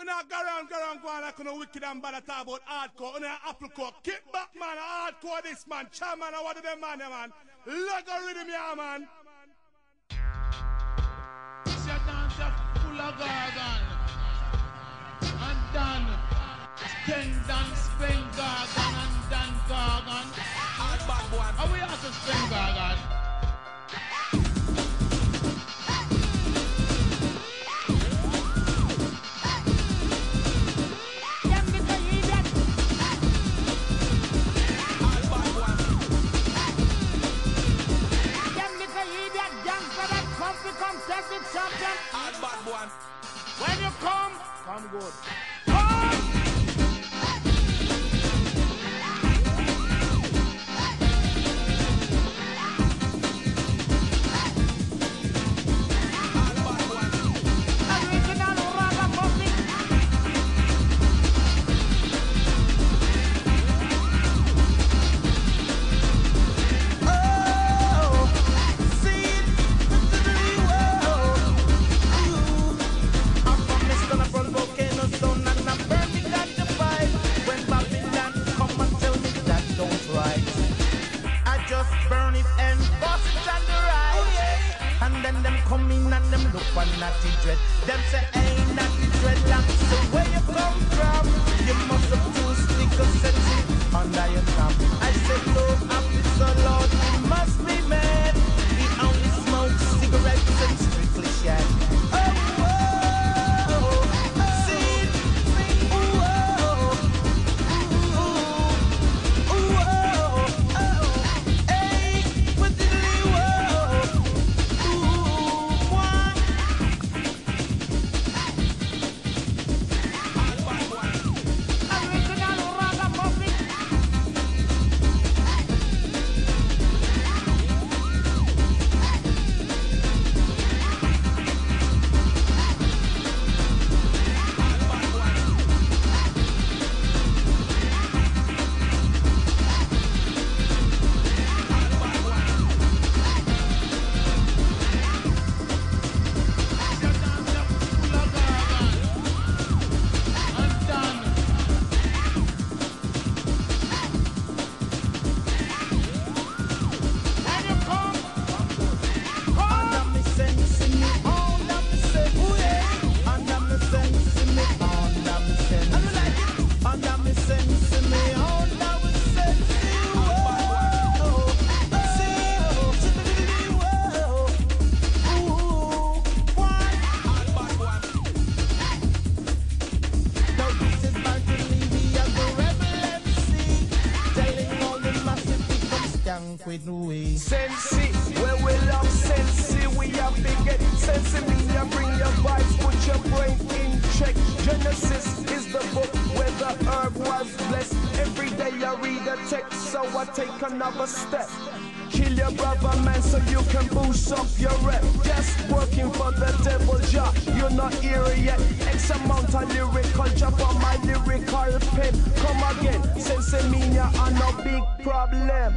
Una go around, go around, go on like no wicked and bad talk about hardcore. Una apple core. Kick back, man. Hardcore this, man. Chairman, what of them, man, man. Logarithm, yeah, man. This your dance are full of gargan. And done. Ten done spend gargan and done gargan. Hard bad boy. How we have to spend gargan? Hard bad boy. When you come, Come good. Natty dread. Them say ain't natty dreadlocks. So where you come from? You must have two Sensi, where we love sensi, we have to get sensi. Me, ya bring your vibes, put your brain in check. Genesis is the book where the herb was blessed. Every day I read a text, so I take another step. Kill your brother, man, so you can boost up your rep. Just working for the devil, ja. You're not here yet. X amount of lyrical drop on my lyrical again, sense me, ya are no big problem.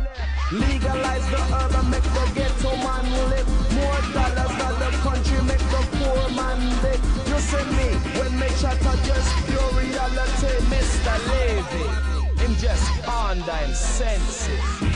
Legalize the herb and make the ghetto man live. More dollars than the country make the poor man live. You see me when me chatter just pure reality, Mr. Levy. Him just under him senses.